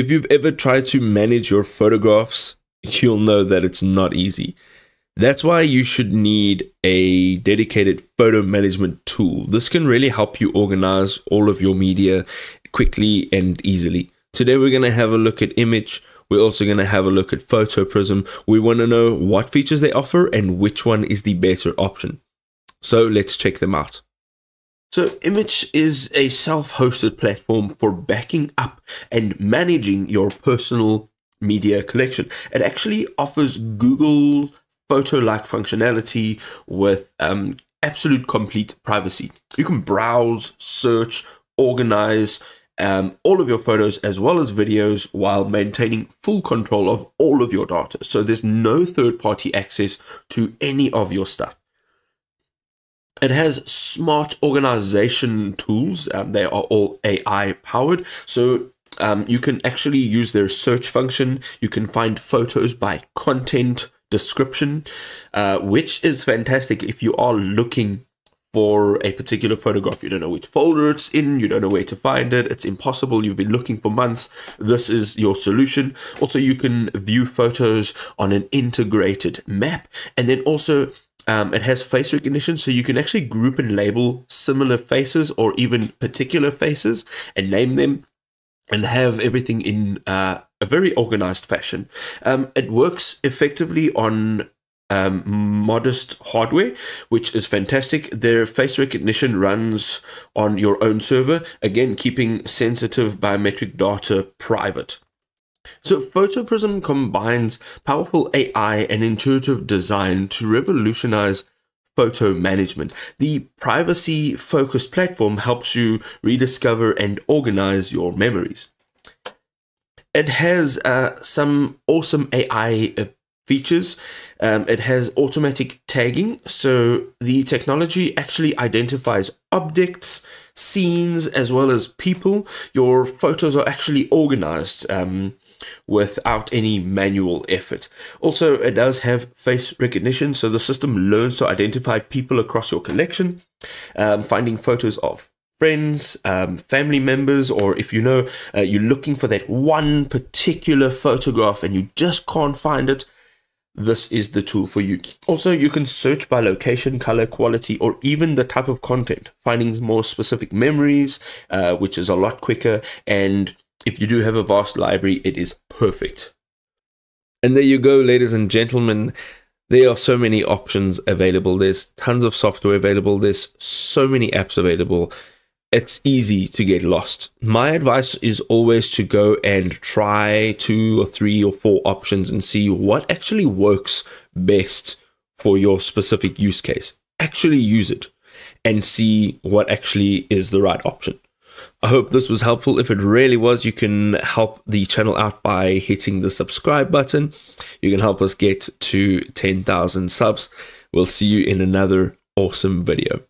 If you've ever tried to manage your photographs, you'll know that it's not easy. That's why you should need a dedicated photo management tool. This can really help you organize all of your media quickly and easily. Today, we're going to have a look at Immich. We're also going to have a look at PhotoPrism. We want to know what features they offer and which one is the better option. So let's check them out. So, Immich is a self hosted platform for backing up and managing your personal media collection. It actually offers Google photo like functionality with um, absolute complete privacy. You can browse, search, organize um, all of your photos as well as videos while maintaining full control of all of your data. So there's no third party access to any of your stuff. It has smart organization tools. Um, they are all AI powered. So um, you can actually use their search function. You can find photos by content description, uh, which is fantastic if you are looking for a particular photograph. You don't know which folder it's in, you don't know where to find it, it's impossible, you've been looking for months. This is your solution. Also, you can view photos on an integrated map, and then also um, it has face recognition, so you can actually group and label similar faces or even particular faces and name them and have everything in uh, a very organized fashion. Um, it works effectively on um, modest hardware, which is fantastic. Their face recognition runs on your own server, again, keeping sensitive biometric data private. So, PhotoPrism combines powerful AI and intuitive design to revolutionize photo management. The privacy focused platform helps you rediscover and organize your memories. It has uh, some awesome AI uh, features. Um, it has automatic tagging, so the technology actually identifies objects, scenes, as well as people. Your photos are actually organized. Um, without any manual effort. Also, it does have face recognition, so the system learns to identify people across your collection, um, finding photos of friends, um, family members, or if you know uh, you're looking for that one particular photograph and you just can't find it, this is the tool for you. Also, you can search by location, color, quality, or even the type of content, finding more specific memories, uh, which is a lot quicker and if you do have a vast library, it is perfect. And there you go, ladies and gentlemen. There are so many options available. There's tons of software available. There's so many apps available. It's easy to get lost. My advice is always to go and try two or three or four options and see what actually works best for your specific use case. Actually use it and see what actually is the right option. I hope this was helpful. If it really was, you can help the channel out by hitting the subscribe button. You can help us get to 10,000 subs. We'll see you in another awesome video.